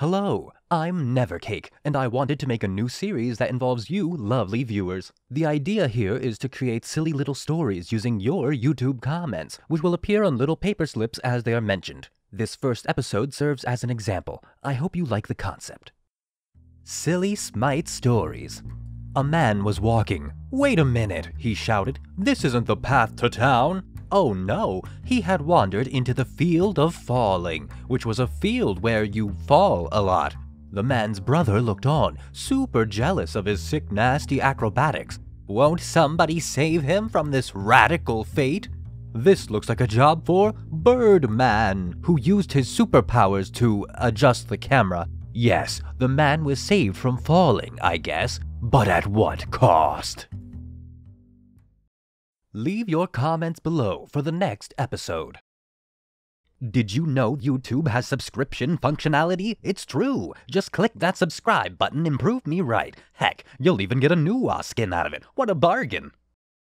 Hello, I'm Nevercake, and I wanted to make a new series that involves you lovely viewers. The idea here is to create silly little stories using your YouTube comments, which will appear on little paper slips as they are mentioned. This first episode serves as an example. I hope you like the concept. Silly Smite Stories A man was walking. Wait a minute, he shouted. This isn't the path to town. Oh no, he had wandered into the Field of Falling, which was a field where you fall a lot. The man's brother looked on, super jealous of his sick, nasty acrobatics. Won't somebody save him from this radical fate? This looks like a job for Birdman, who used his superpowers to adjust the camera. Yes, the man was saved from falling, I guess, but at what cost? Leave your comments below for the next episode. Did you know YouTube has subscription functionality? It's true. Just click that subscribe button and prove me right. Heck, you'll even get a Nu Wa skin out of it. What a bargain!